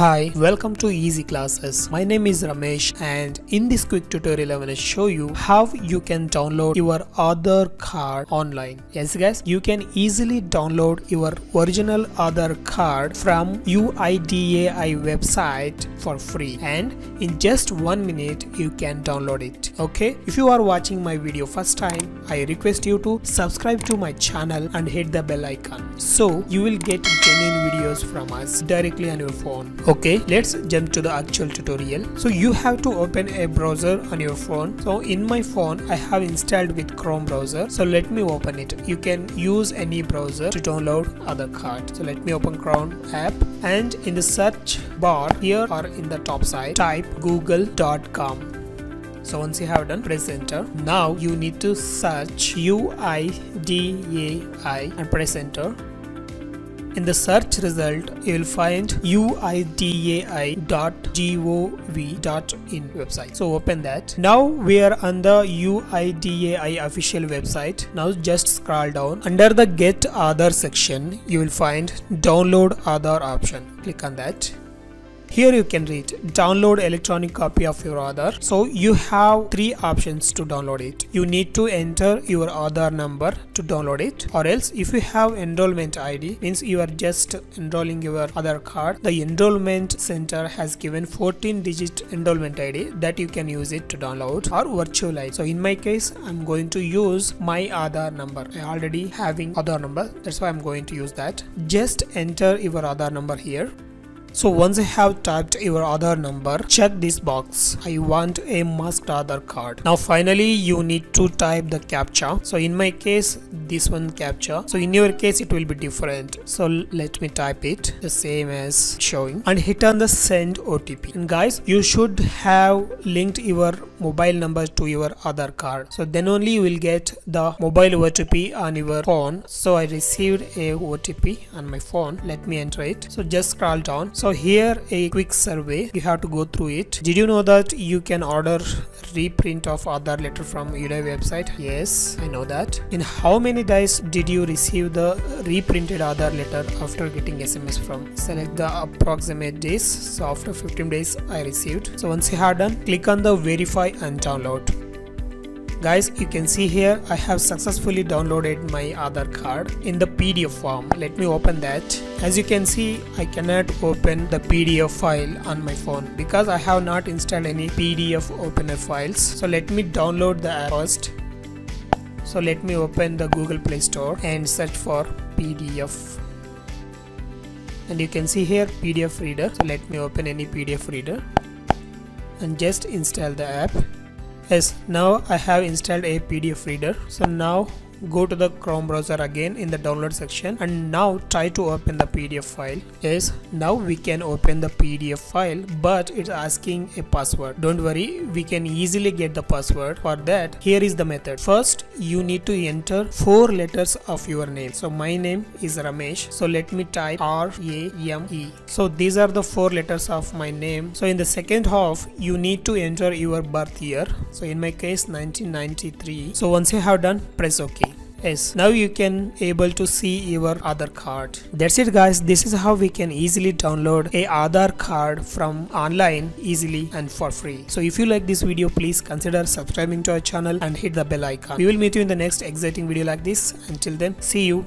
Hi, welcome to Easy Classes. My name is Ramesh and in this quick tutorial I'm going to show you how you can download your Aadhaar card online. Yes guys, you can easily download your original Aadhaar card from UIDAI website for free and in just one minute you can download it. Okay, if you are watching my video first time, I request you to subscribe to my channel and hit the bell icon so you will get genuine videos from us directly on your phone okay let's jump to the actual tutorial. So you have to open a browser on your phone. So in my phone i have installed with chrome browser. So let me open it. You can use any browser to download Aadhaar card. So let me open chrome app. And in the search bar here or in the top side type google.com so once you have done press enter. Now you need to search uidai and press enter in the search result, you will find uidai.gov.in website. So open that. Now we are on the UIDAI official website. Now just scroll down. Under the Get Aadhaar section, you will find Download Aadhaar option. Click on that here you can read download electronic copy of your Aadhaar. So you have three options to download it. You need to enter your Aadhaar number to download it or else if you have enrollment ID means you are just enrolling your Aadhaar card. The enrollment center has given 14 digit enrollment ID that you can use it to download or virtual ID. So in my case I'm going to use my Aadhaar number. I already having Aadhaar number that's why I'm going to use that. Just enter your Aadhaar number here so once you have typed your Aadhaar number, check this box. I want a masked Aadhaar card. Now finally you need to type the CAPTCHA. So in my case this one CAPTCHA. So in your case it will be different. So let me type it the same as showing and hit on the send OTP. And guys you should have linked your mobile number to your Aadhaar card. So then only you will get the mobile OTP on your phone. So I received a OTP on my phone. Let me enter it. So just scroll down so here a quick survey. You have to go through it. Did you know that you can order reprint of Aadhaar letter from UIDAI website? Yes I know that. In how many days did you receive the reprinted Aadhaar letter after getting SMS from? Select the approximate days. So after 15 days I received. So once you have done click on the verify and download guys you can see here I have successfully downloaded my Aadhaar card in the PDF form. Let me open that. As you can see I cannot open the PDF file on my phone because I have not installed any PDF opener files. So let me download the app first. So let me open the Google Play Store and search for PDF and you can see here PDF reader. So let me open any PDF reader and just install the app yes now I have installed a PDF reader. So now go to the chrome browser again in the download section and now try to open the pdf file. Yes now we can open the pdf file but it's asking a password. Don't worry we can easily get the password. For that here is the method. First you need to enter four letters of your name. So my name is ramesh. So let me type r a m e. So these are the four letters of my name. So in the second half you need to enter your birth year. So in my case 1993 so once you have done press ok yes now you can able to see your Aadhaar card. That's it guys. This is how we can easily download a Aadhaar card from online easily and for free. So if you like this video please consider subscribing to our channel and hit the bell icon. We will meet you in the next exciting video like this. Until then see you